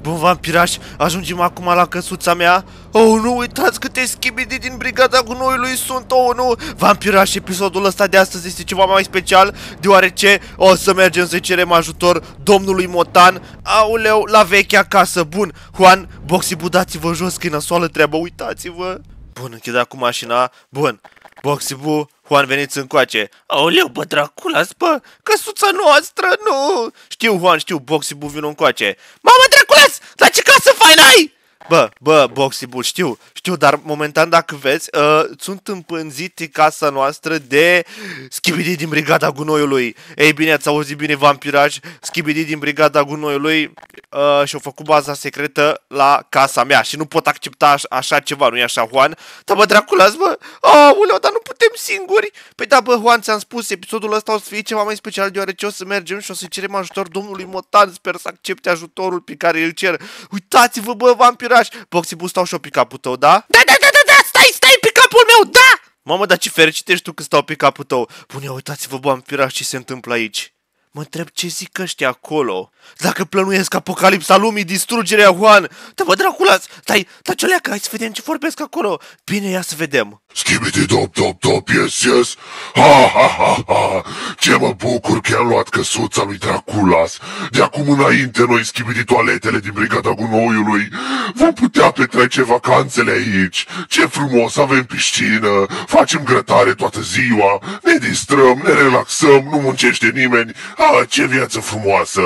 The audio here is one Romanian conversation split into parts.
Bun, vampiraș, ajungem acum la căsuța mea. Oh, nu, uitați câte schibidi din brigada gunoiului sunt. Oh, nu, vampiraș, episodul ăsta de astăzi este ceva mai special, deoarece o să mergem să cerem ajutor domnului Motan. Auleu, la vechea casă. Bun, Juan, boxi budați-vă jos, că e nasoală treaba, uitați-vă. Bun, închid acum mașina. Bun, boxi bu, Juan, veniți încoace. Aoleu, bă, Dracula, bă, căsuța noastră, nu! Știu, Juan, știu, Boxy Bu, vino încoace. Mamă, Dracula, la ce casă faină ai? Bă, bă, Boxy Bu, știu, știu, dar momentan dacă vezi, uh, sunt împânzit casa noastră de Schibidi din Brigada Gunoiului. Ei bine, ați auzit bine, vampiraj, Schibidi din Brigada Gunoiului uh, și-au făcut baza secretă la casa mea și nu pot accepta aș- așa ceva, nu-i așa, Juan? Da, bă, Dracula, bă, aoleu, dar nu putem singuri. Păi da, bă, Juan, ți-am spus, episodul ăsta o să fie ceva mai special, deoarece o să mergem și o să cerem ajutor domnului Motan, sper să accepte ajutorul pe care îl cer. Uitați-vă, bă, vampiraș, Boxy Bu, stau și-o pe capul tău, da? Da, da, da, da, da, stai, stai pe capul meu, da! Mamă, dar ce fericit ești tu când stau pe capul tău. Bun, ia uitați-vă, bă, vampiraș, ce se întâmplă aici. Mă întreb ce zic ăștia acolo. Dacă plănuiesc apocalipsa lumii, distrugerea Juan. Da, bă, Dracula, stai, dar ce hai să vedem ce vorbesc acolo. Bine, ia să vedem. Skibidi dop dop dop, yes, yes! Ha, ha, ha, ha! Ce mă bucur că am luat căsuța lui Draculas! De acum înainte, noi schibidi toaletele din Brigada Gunoiului vom putea petrece vacanțele aici! Ce frumos, avem piscină, facem grătare toată ziua, ne distrăm, ne relaxăm, nu muncește nimeni! Ah, ce viață frumoasă!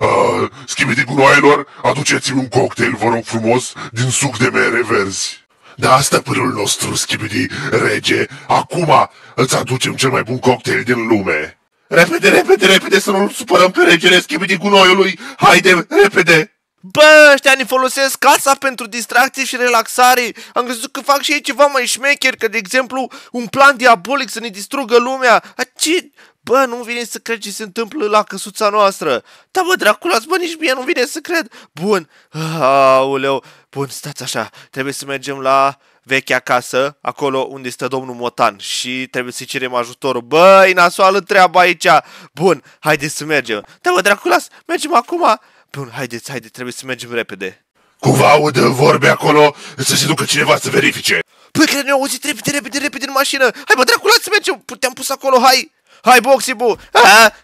Ah, schibidi gunoaielor, aduceți-mi un cocktail, vă rog frumos, din suc de mere verzi! Da, stăpânul nostru, Skibidi, rege, acum îți aducem cel mai bun cocktail din lume. Repede, repede, repede, să nu-l supărăm pe regele Skibidi gunoiului. Haide, repede! Bă, ăștia ne folosesc casa pentru distracție și relaxare. Am crezut că fac și ei ceva mai șmecher, că de exemplu un plan diabolic să ne distrugă lumea. A, ce? Bă, nu vine să cred ce se întâmplă la căsuța noastră. Da, bă, Dracula, bă, nici mie nu vine să cred. Bun, auleu, bun, stați așa, trebuie să mergem la vechea casă, acolo unde stă domnul Motan și trebuie să-i cerem ajutorul. Bă, e nasoală treaba aici. Bun, haideți să mergem. Da, bă, Draculas, mergem acum. Bun, haideți, haideți, trebuie să mergem repede. Cumva aud vorbe acolo să se ducă cineva să verifice. Păi, cred ne-au auzit repede, repede, repede în mașină. Hai, bă, Dracula, să mergem. Te-am pus acolo, hai. Hai, Boxy Bu! A,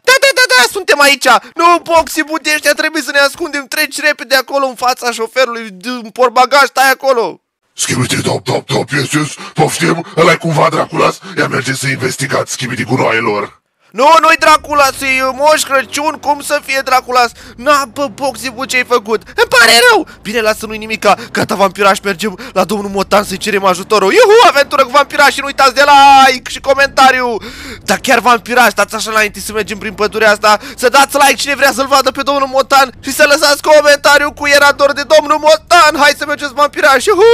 da, da, da, da, suntem aici! Nu, Boxy Bu, de ăștia trebuie să ne ascundem! Treci repede acolo în fața șoferului, în portbagaj, stai acolo! Skibidi dop dop dop, yes, yes, poftim, ăla Cumva Draculas, ia merge să investigați Skibidi gunoaielor. Nu, nu-i Dracula, e Moș Crăciun, cum să fie Dracula? Na, bă, Boxy Bu, ce-ai făcut? Îmi pare rău! Bine, lasă, nu-i nimica, gata, vampiraș, mergem la domnul Motan să-i cerem ajutorul. Iuhu, aventură cu vampiraș și nu uitați de like și comentariu! Dar chiar vampiraș, stați așa înainte să mergem prin pădurea asta, să dați like cine vrea să-l vadă pe domnul Motan și să lăsați comentariu cu era dor de domnul Motan! Hai să mergeți vampiraș, iuhu!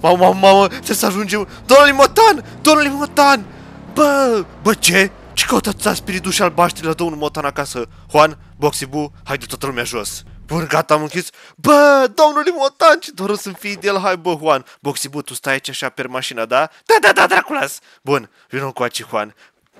Mamă, mamă, mamă, trebuie să ajungem! Domnul Motan! Domnul Motan! Bă, bă, ce? Ce căutați spiriduși albaștri la domnul Motan acasă? Juan, Boxy Bu, haide toată lumea jos. Bun, gata, am închis. Bă, domnul Motan, ce doar să-mi fii de el, hai, bă, Juan. Boxy Bu, tu stai aici așa pe mașina, da? Da, da, da, Draculas. Bun, vină cu aici, Juan.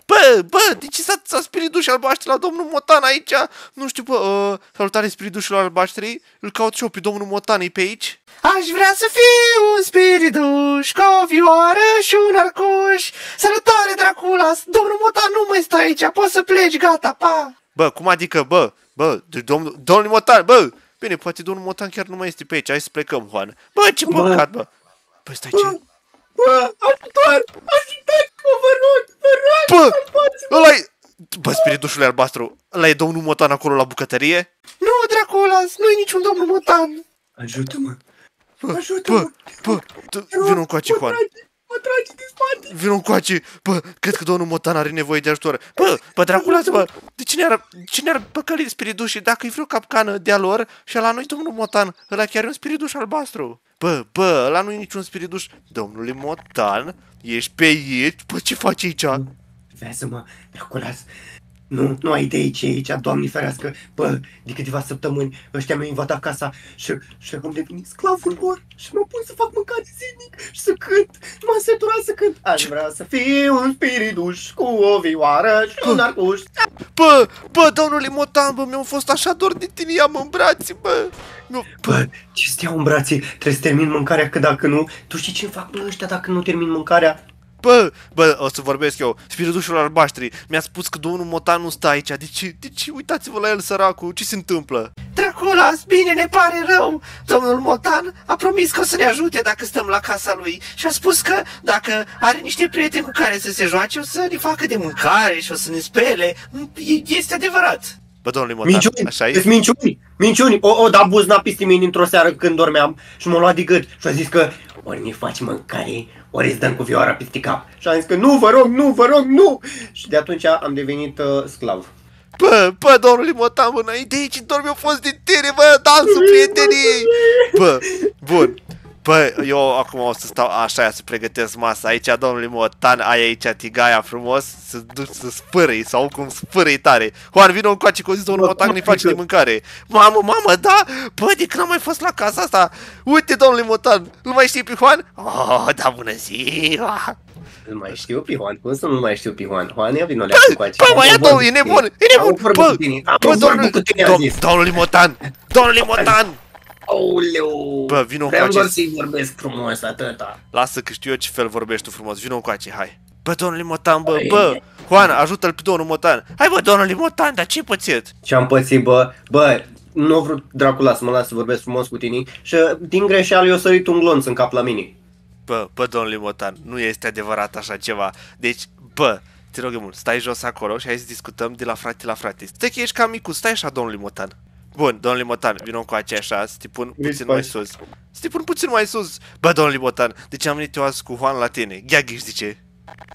Bă, bă, de ce s-a, s-a spiriduși albaștri la domnul Motan aici? Nu știu, bă, uh, salutare spiridușilor albaștri. Îl caut și eu pe domnul Motan, e pe aici? Aș vrea să fiu un spiriduș, cu o vioară și un arcuș. Salutare, Draculas! Domnul Motan nu mai stă aici, poți să pleci, gata, pa! Bă, cum adică, bă? Bă, de- domnul, domnul Motan, bă! Bine, poate domnul Motan chiar nu mai este pe aici, hai să plecăm, Juan. Bă, ce păcat, bă! Bă, stai, ce? Bă, ajutor! Ajutați-mă, vă rog, vă rog! Bă, ăla e... Bă, spiritușul albastru, ăla e domnul Motan acolo la bucătărie? Nu, Draculas, nu e niciun domnul Motan. Ajută-mă! Bă, Ajută-mă! bă, bă, tu- vină încoace, Mă Juan. trage, mă trage din spate! Vină încoace. Bă, cred că domnul Motan are nevoie de ajutor. Bă, bă, Draculas, bă, de cine ar, cine ar păcăli spiritușii dacă e vreo capcană de-a lor și ăla nu-i domnul Motan, ăla chiar e un spirituș albastru. Bă, bă, ăla nu e niciun spirituș. Domnule Motan, ești pe aici? Bă, ce faci aici? Lasă-mă, Draculas! Nu, nu ai idee ce e aici, doamne ferească. Bă, de câteva săptămâni ăștia mi-au invadat casa și, și am devenit sclavul lor și mă pun să fac mâncare zilnic și să cânt. M-am săturat să cânt. Aș vrea să fiu un spiriduș cu o vioară și un arcuș. Bă, bă, domnule Motan, bă, mi-a fost așa dor de tine, ia-mă în brațe, bă. Nu, Bă, ce steau în brațe, trebuie să termin mâncarea, că dacă nu, tu știi ce fac noi ăștia dacă nu termin mâncarea? Bă, bă, o să vorbesc eu. Spiritușul albaștri mi-a spus că domnul Motan nu stă aici. De ce, de ce? Uitați-vă la el, săracul, ce se întâmplă? Draculas, bine, ne pare rău. Domnul Motan a promis că o să ne ajute dacă stăm la casa lui și a spus că dacă are niște prieteni cu care să se joace, o să ne facă de mâncare și o să ne spele. Este adevărat. Bă, domnule Motan, Minciuni, așa e? Sunt minciuni, minciuni. O, o, da buzna peste mine într-o seară când dormeam și m-a luat de gât și a zis că ori ne faci mâncare, ori îți dăm cu vioara peste cap. Și am zis că nu, vă rog, nu, vă rog, nu. Și de atunci am devenit uh, sclav. Bă, bă, domnule Motan, bă, înainte aici doar mi-a fost de tine, bă, dansul prieteniei! Bă, bun. Bă, eu acum o să stau așa, să pregătesc masa. Aici, domnule Motan, ai aici tigaia frumos, să duci să spărăi, sau cum spărăi tare. Juan, vină încoace, că o zis domnul Bă, Motan, ne mă, face de frică. mâncare. Mamă, mamă, da? Bă, de când am mai fost la casa asta? Uite, domnule Motan, nu mai știi pe Juan? Oh, da, bună ziua! Nu mai știu pe Juan, cum să nu mai știu pe Juan? Juan, ia vină cu Bă, mai ia domnul, e nebun, e nebun! Bă, bă, domnule, dom- domnule Motan, domnule Motan! Aoleu! Bă, vină Vreau încoace. doar să-i vorbesc frumos atâta. Lasă că știu eu ce fel vorbești tu frumos. Vino încoace, hai. Bă, domnule Motan, bă, Hai. bă. Juan, ajută-l pe domnul Motan. Hai, bă, domnule Motan, dar ce pățit? Ce am pățit, bă? Bă, nu a vrut Dracula să mă las să vorbesc frumos cu tine și din greșeală eu sărit un glonț în cap la mine. Bă, bă, domnule Motan, nu este adevărat așa ceva. Deci, bă, te rog eu mult, stai jos acolo și hai să discutăm de la frate la frate. Stai că ești ca micu, stai așa, domnule Motan. Bun, domnule Motan, vină încoace așa, să te pun Vrei puțin să mai faci? sus. Să te pun puțin mai sus. Bă, domnule Motan, de ce am venit eu azi cu Juan la tine? Gheaghi, zice.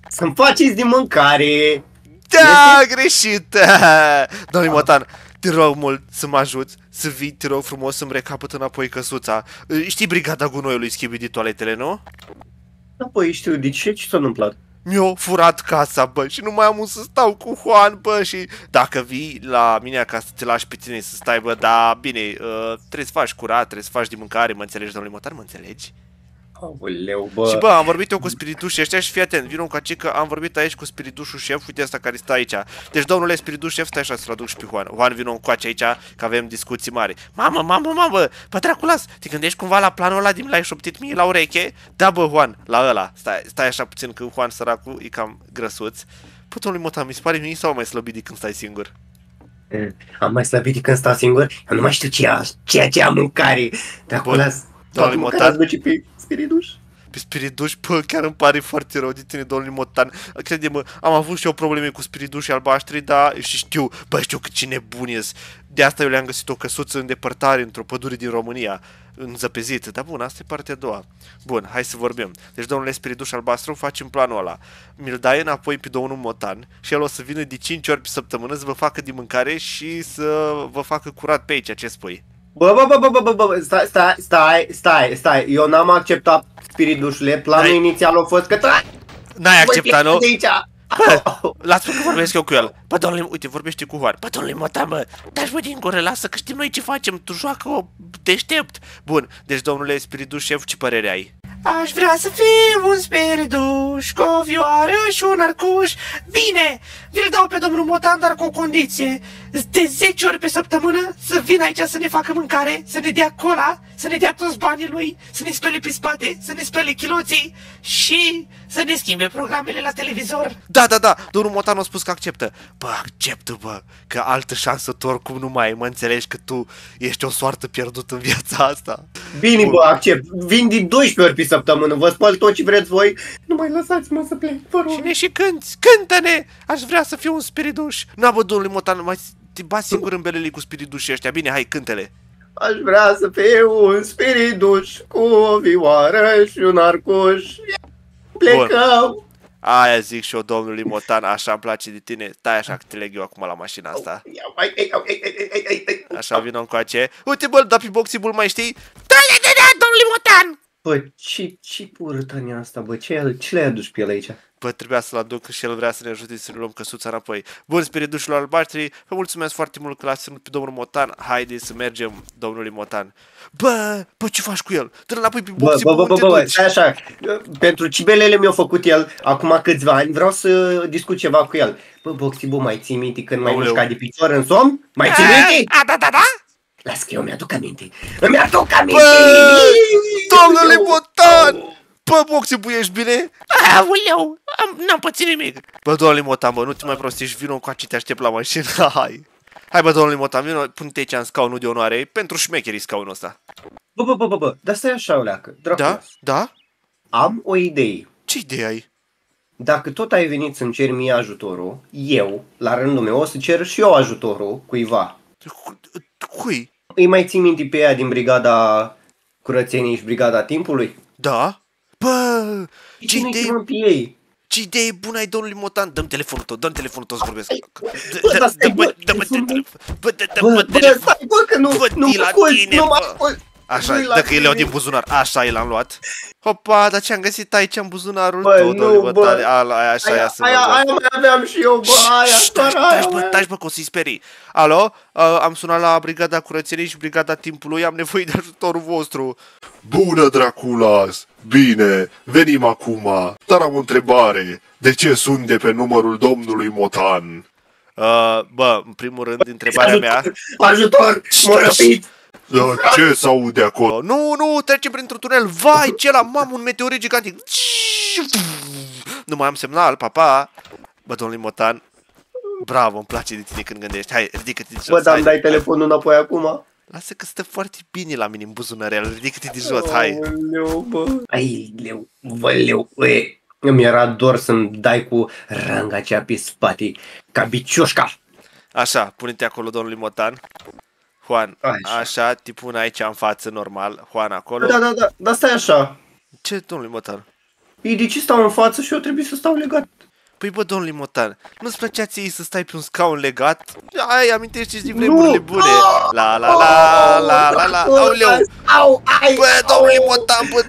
Să-mi faceți din mâncare! Da, greșit! Domnule Motan, te rog mult să mă ajuți, să vii, te rog frumos să-mi recapăt înapoi căsuța. Știi brigada gunoiului schimbi toaletele, nu? Apoi știu, de ce? Ce s-a întâmplat? Mi-au furat casa, bă, și nu mai am unde să stau cu Juan, bă, și dacă vii la mine acasă, te lași pe tine să stai, bă, da, bine, uh, trebuie să faci curat, trebuie să faci de mâncare, mă înțelegi, domnule Motan, mă înțelegi? Aoleu, bă. Și bă, am vorbit eu cu spiritușii ăștia și fii atent, vină cu că am vorbit aici cu spiritușul șef, uite asta care stă aici. Deci, domnule spirituș șef, stai așa să-l aduc și pe Juan. Juan, vină încoace aici, că avem discuții mari. Mamă, mamă, mamă, bă, Draculas, te gândești cumva la planul ăla din l-ai șoptit mie la ureche? Da, bă, Juan, la ăla. Stai, stai așa puțin că Juan săracul e cam grăsuț. Bă, domnule Motan, mi se pare mie sau mai slăbit de când stai singur? Am mai slăbit de când stau singur, eu nu mai știu ce, a, ceea ce am mâncare. Dracula, domnule toată Motan. mâncarea duce pe spiriduș. pe spiriduș, bă, chiar îmi pare foarte rău de tine, domnule Motan. Crede-mă, am avut și eu probleme cu spiridușii albaștri, dar și știu, bă, știu că ce nebun ies. De asta eu le-am găsit o căsuță în depărtare, într-o pădure din România, înzăpezită. Dar bun, asta e partea a doua. Bun, hai să vorbim. Deci, domnule spiriduș albastru, facem planul ăla. Mi-l dai înapoi pe domnul Motan și el o să vină de 5 ori pe săptămână să vă facă de mâncare și să vă facă curat pe aici, ce spui? Bă, bă, bă, bă, bă, bă, bă, stai, stai, stai, stai, stai, eu n-am acceptat spiritușule, planul Dai. inițial a fost că tra- N-ai voi acceptat, pleca nu? de aici. Lasă-mă că vorbesc eu cu el. Bă, domnule, uite, vorbește cu Juan. Bă, domnule Motan, bă, dați-mă din gură, lasă că știm noi ce facem. Tu joacă o deștept. Bun, deci, domnule spiriduș șef, ce părere ai? Aș vrea să fiu un spiriduș cu o vioară și un arcuș. Bine, vi-l dau pe domnul Motan, dar cu o condiție. De 10 ori pe săptămână să vină aici să ne facă mâncare, să ne dea cola, să ne dea toți banii lui, să ne spele pe spate, să ne spele chiloții și să ne schimbe programele la televizor. Da, da, da, domnul Motan a spus că acceptă. Bă, acceptă, bă, că altă șansă tu oricum nu mai ai. Mă înțelegi că tu ești o soartă pierdută în viața asta. Bine, bă, accept. Vin de 12 ori pe săptămână, vă spăl tot ce vreți voi, nu mai lasați-mă să plec, vă rog. Și ne și cânti, cântă-ne, aș vrea să fiu un spiriduș. Nu bă, domnule Motan, mai te bați singur în belele cu spiridușii ăștia, bine, hai, cântele. Aș vrea să fiu un spiriduș cu o vioară și un arcuș. Plecăm! Bun. Aia zic și eu, domnul Motan, așa îmi place de tine. Stai așa că te leg eu acum la mașina asta. Așa vină încoace. Uite bă, dar pe boxibul mai știi? Dă-le de domnului Motan! Bă, ce, ce purătania asta, bă? Ce, ce le-ai adus pe el aici? Bă, trebuia să-l aduc și el vrea să ne ajute să ne luăm căsuța înapoi. Bun, spiritușilor albaștri, vă mulțumesc foarte mult că l-ați ținut pe domnul Motan. Haide să mergem, domnului Motan. Bă, bă, ce faci cu el? Dă-l înapoi pe Bă, boxe, bă, bă, bă, unde bă, duci? stai așa, pentru cibelele mi-a făcut el acum câțiva ani, vreau să discut ceva cu el. Bă, Boxy, bă, mai ții minte când mai Aoleu. mușcat de picior în somn? Mai ții minte? A, da, da, da? Las că eu mi-aduc aminte. Îmi aduc aminte! Bă, domnule Motan! Bă, boxe, bă, ești bine? Aoleu, am, n-am pățit nimic. Bă, domnule Motan, bă, nu te mai prostești, vino cu te aștept la mașină, hai. Hai, bă, domnule Motan, vino, pune-te aici în scaunul de onoare, e pentru șmecherii scaunul ăsta. Bă, bă, bă, bă, bă, dar stai așa, Oleacă, dracu. Da? Da? Am o idee. Ce idee ai? Dacă tot ai venit să-mi ceri mie ajutorul, eu, la rândul meu, o să cer și eu ajutorul cuiva. Cu- Cui? Îi mai ții minte pe ea din brigada curățenii și brigada timpului? Da? Bă, ce Cine idee, chemăm pe ei? ce idee bună ai, domnule Motan? Dăm telefonul tău, dăm telefonul tău să vorbesc. Bă, dar stai, bă, Dă-mă telefonul- telefon. Bă, dă- Bă, dă-mă bă, telefon. stai, bă, că nu, Bă, nu tii mă la ascult, tine, nu mă bă. ascult. Așa, Nu-i la dacă îl iau tine. din buzunar, așa e l-am luat. Hopa, dar ce-am găsit aici în buzunarul Bă, tău, nu, domnule bă. Motan? Ala, aia, așa, Aia, ia să aia, mă aia mai aveam și eu, bă, aia, doar aia Taci, bă, mai taci, bă, că o să-i sperii. Alo? Uh, am sunat la brigada curățenii și brigada timpului, am nevoie de ajutorul vostru. Bună, Draculas! Bine, venim acum, dar am o întrebare. De ce sunt de pe numărul domnului Motan? Uh, bă, în primul rând, întrebarea mea... Ajutor, ajutor, mă răpit. Da, Ce s-aude acolo? Oh, nu, nu, trece printr-un tunel. Vai, ce la mamă, un meteorit gigantic. Nu mai am semnal, papa. Bă, domnule Motan, bravo, îmi place de tine când gândești. Hai, ridică-te de jos. Bă, dar hai. îmi dai telefonul înapoi acum? Lasă că stă foarte bine la mine în buzunarel. Ridică-te de jos, hai. Aoleu, bă. Ai, leu, bă, leu, ue. Îmi era dor să-mi dai cu ranga aceea pe spate, ca bicioșca. Așa, pune-te acolo, domnului Motan. Juan, Așa. așa, te pun aici în față, normal. Juan, acolo. Da, da, da, dar stai așa. Ce, domnului Motan? Ei, de ce stau în față și eu trebuie să stau legat? Păi bă, domnule Motan, nu-ți plăcea ție să stai pe un scaun legat? Ai, amintește-ți din vremurile Nu! bune. La la la la la la, aoleu! Au, ai, Bă, domnule Motan, bă,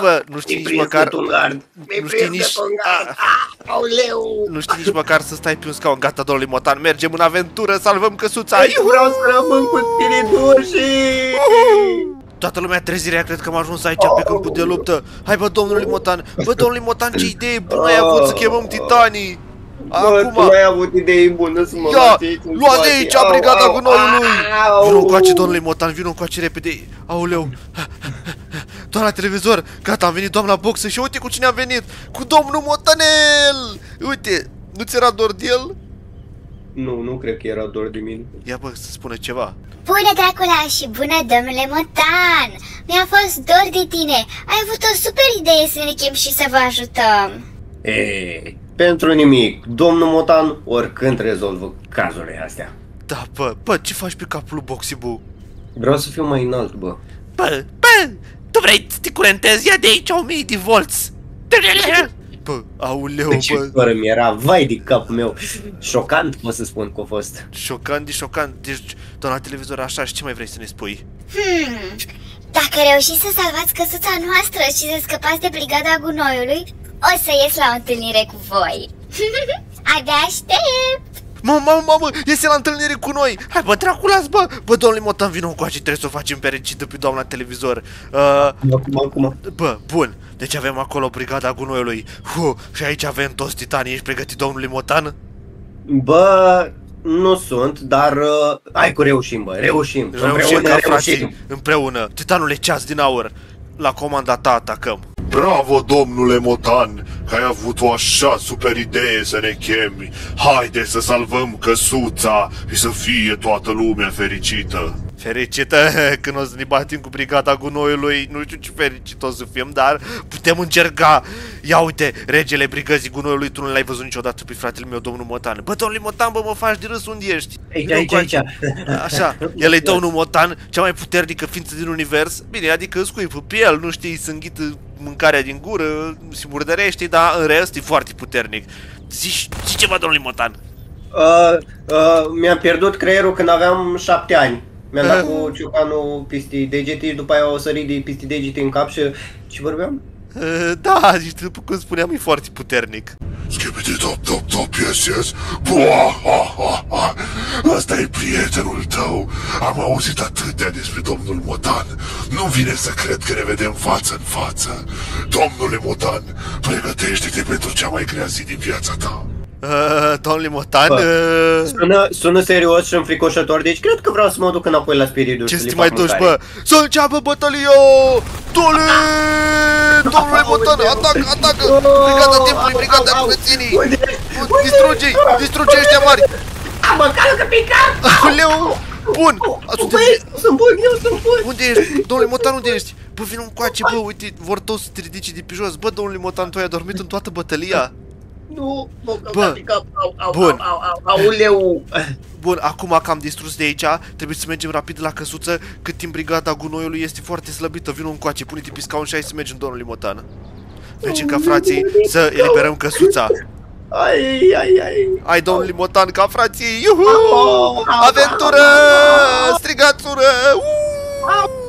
bă, nu știi Mi-ai nici prins măcar... de tungard. Mi-ai nu știi prins de nici- tungard. Ah. Ah, Aoleu. Nu știi nici măcar să stai pe un scaun. Gata, domnule Motan, mergem în aventură, salvăm căsuța. Eu vreau să rămân cu spiritușii. Toată lumea trezirea, cred că am ajuns aici pe câmpul de luptă. Hai bă, domnule Motan, bă, domnule Motan, ce idee bună ai avut să chemăm titanii. Bă, tu Acum, n-ai avut idei bună să mă Ia, bagi aici în lua de spate. aici Au, brigada au, gunoiului! au. Vino încoace, domnule Motan, vino încoace repede! Aoleu! Doar la televizor! Gata, am venit doamna boxă și uite cu cine am venit! Cu domnul Motanel! Uite, nu ți era dor de el? Nu, nu cred că era dor de mine. Ia bă, să spună ceva. Bună, Dracula, și bună, domnule Motan! Mi-a fost dor de tine. Ai avut o super idee să ne chem și să vă ajutăm. E, pentru nimic. Domnul Motan oricând rezolvă cazurile astea. Da, bă, bă, ce faci pe capul lui Boxy Boo? Vreau să fiu mai înalt, bă. Bă, bă, tu vrei să te curentezi? Ia de aici 1000 de volți. Bă, auleu, Ce bă, fără mi era, vai de capul meu. Șocant, pot să spun că a fost. șocant de șocant. Deci, doar la televizor așa și ce mai vrei să ne spui? Hmm, dacă reușiți să salvați căsuța noastră și să scăpați de brigada gunoiului, o să ies la o întâlnire cu voi. Abia aștept! Mamă, mamă, mamă, iese la întâlnire cu noi! Hai, bă, Draculas, bă! Bă, domnule Motan, vină cu trebuie să o facem fericită pe doamna televizor. Uh, Acum, acum. bă, bun, deci avem acolo brigada gunoiului. Hu, și aici avem toți titanii. Ești pregătit, domnule Motan? Bă, nu sunt, dar uh, hai cu reușim, bă, reușim. Reușim Împreună ca reușim. frații, împreună. Titanule ceas din aur. La comanda ta atacăm. Bravo, domnule Motan, că ai avut o așa super idee să ne chemi. Haide să salvăm căsuța și să fie toată lumea fericită. Fericită când o să ne batim cu brigada gunoiului Nu știu ce fericit o să fim, dar putem încerca Ia uite, regele brigăzii gunoiului Tu nu l-ai văzut niciodată pe fratele meu, domnul Motan Bă, domnule Motan, bă, mă faci de râs, unde ești? Aici, Vino aici, încoace. aici. Așa, el e domnul Motan, cea mai puternică ființă din univers Bine, adică scuipă pe el, nu știi, să înghită mâncarea din gură Se murdărește, dar în rest e foarte puternic Zici, zici ceva, domnule Motan Uh, uh, mi-am pierdut creierul când aveam șapte ani. Mi-am dat Ah. cu ciocanul peste degete și după aia o sărit de peste degete în cap și, și vorbeam. Uh, Da, deci după cum spuneam, e foarte puternic. Skibidi top top top yes yes Bua, ha, ha, ha. Asta e prietenul tău Am auzit atâtea despre domnul Motan Nu vine să cred că ne vedem față în față Domnule Motan Pregătește-te pentru cea mai grea zi din viața ta Uh, domnule Motan, Bă, uh, Sună, sună serios și înfricoșător, deci cred că vreau să mă duc înapoi la spiritul ce să să le te mai fac duci, mâncare. bă? Să înceapă bătălia! Dole! Domnule Motan, atac, atacă! Brigada timpului, brigada curățenii! Unde ești? Unde Distruge, ești? distruge ăștia mari! A, mă calcă pe cap! Aoleu! Bun! Suntem... Băi, sunt bun, eu sunt bun! Unde ești? Domnule Motan, unde ești? Bă, vină încoace, bă, uite, vor toți să te ridici de pe jos. Bă, domnule Motan, tu ai adormit în toată bătălia. Nu, mă Bă, calcă pe cap, au, au, bun. au, au, au, auleu! Bun, acum că am distrus de aici, trebuie să mergem rapid la căsuță, cât timp brigada gunoiului este foarte slăbită. Vină încoace, pune-te pe scaun și hai să mergem, domnule Motan. Mergem ca frații să eliberăm căsuța. Ai, ai, ai! Hai, domnule Motan, ca frații! Iuhu! Au, au, Aventură! au, Strigațură! Uuu!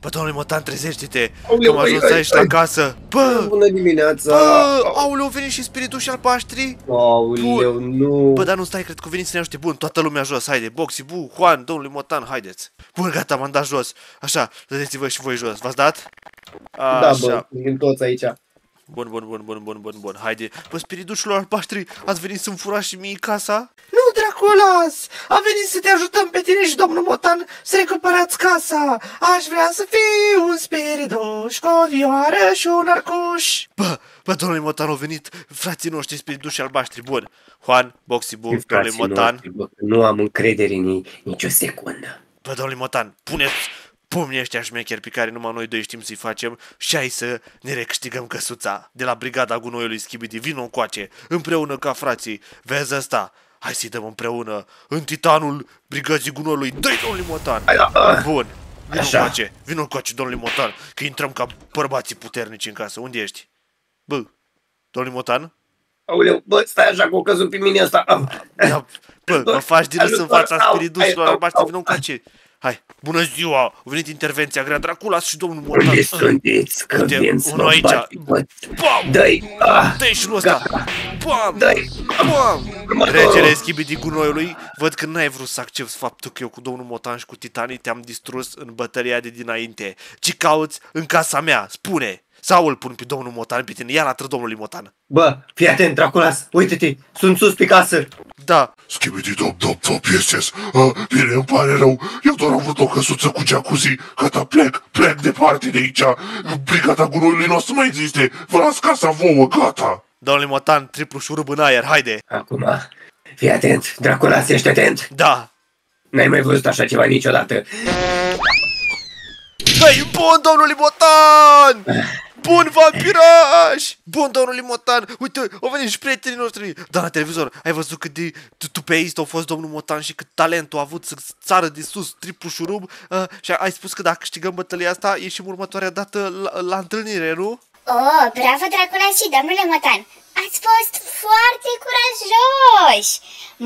Bă, domnule Motan, trezește-te! Că Aoleu, am ajuns ai, ai, aici la ai. casă! Bă! Bună dimineața! Bă! Aoleu, veni și spiritul și al paștrii! Aoleu, nu! Bă, dar nu stai, cred că veniți să ne ajute. Bun, toată lumea jos, haide, Boxy, Bu, Juan, domnule Motan, haideți. Bun, gata, m-am dat jos. Așa, dădeți-vă și voi jos. V-ați dat? Da, Așa. bă, suntem toți aici. Bun, bun, bun, bun, bun, bun, bun, haide. Bă, spiritușilor al paștrii, ați venit să-mi furați și mie casa? Nu, Draculas! A venit să te ajutăm pe tine și domnul Motan să recuperați casa! Aș vrea să fiu un spiriduș, cu o vioară și un arcuș! Bă, bă, domnule Motan, au venit frații noștri spirituși albaștri. Bun, Juan, Boxy, Bu, domnule Frații Motan. noștri, bă, Nu am încredere în ei nicio secundă. Bă, domnule Motan, puneți pumnii ăștia șmecheri pe care numai noi doi știm să-i facem și hai să ne recâștigăm căsuța de la brigada gunoiului Schibidi. Vino încoace, împreună ca frații. Vezi asta? Hai să-i dăm împreună în titanul brigăzii gunoiului. Dă-i, domnule Motan! Bun. Vino Așa. încoace, vino încoace, domnule Motan, că intrăm ca bărbații puternici în casă. Unde ești? Bă, domnule Motan? Aoleu, bă, stai așa că o căzut pe mine asta. Au. Da, bă, mă faci de râs în Ajutor, fața au, spiridușilor au, albaștri, au. vină încoace. Hai, bună ziua! A venit intervenția grea, Dracula și domnul Motan. Unde sunteți? Că Uite, vin să unul mă aici. bat. bă. Bam! Dă-i! Ah, Dă-i și ăsta! Bam! Dă-i! Bam! Următorul. Regele Schibidi Gunoiului, văd că n-ai vrut să accepti faptul că eu cu domnul Motan și cu titanii te-am distrus în bătălia de dinainte. Ce cauți în casa mea? Spune! Sau îl pun pe domnul Motan pe tine, ia la domnului Motan. Bă, fii atent, Draculas, uite-te, sunt sus pe casă. Da, Skibidi top top top yes yes uh, Bine, îmi pare rău Eu doar am vrut o căsuță cu jacuzzi Gata, plec, plec departe de aici Brigada gunoiului nu o să mai existe Vă las casa vouă, gata domnule Motan, triplu șurub în aer, haide! Acum, fii atent, Draculas, ești atent? Da! N-ai mai văzut așa ceva niciodată. Dă-i bun, domnului Motan! Bun, vampiraș! Bun, domnului Motan! Uite, au venit și prietenii noștri! Dar la televizor, ai văzut cât de tupeist a fost domnul Motan și cât talent a avut să țară de sus triplu șurub uh, și ai spus că dacă câștigăm bătălia asta, ieșim următoarea dată la, la întâlnire, nu? Oh, bravo, Dracula și domnule Motan! Ați fost foarte curajoși!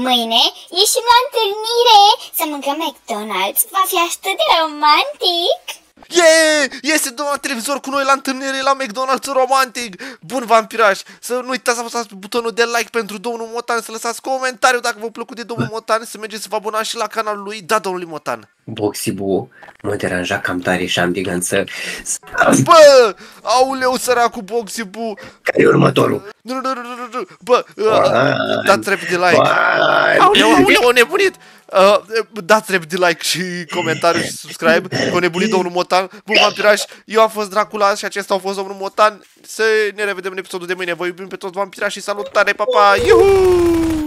Mâine ieșim la întâlnire să mâncăm McDonald's. Va fi atât de romantic! Yeah! Este domnul la televizor cu noi la întâlnire la McDonald's romantic! Bun, vampiraș! Să nu uitați să apăsați pe butonul de like pentru domnul Motan, să lăsați comentariu dacă v-a plăcut de domnul Motan, să mergeți să vă abonați și la canalul lui. Da, domnului Motan! Boxibu mă deranja cam tare și am de gând să... să- Bă! Auleu, săracul Boxibu! Care e următorul? Nu, nu, nu, nu, nu, nu! Bă! Uh, dați repede like! Bye. Auleu, auleu, nebunit! Uh, dați repede like și comentariu și subscribe. Că nebunit domnul Motan. Bun, vampiraș, eu am fost Dracula și acesta a fost domnul Motan. Să ne revedem în episodul de mâine. Vă iubim pe toți vampirași și salutare, pa, pa! Iuhu!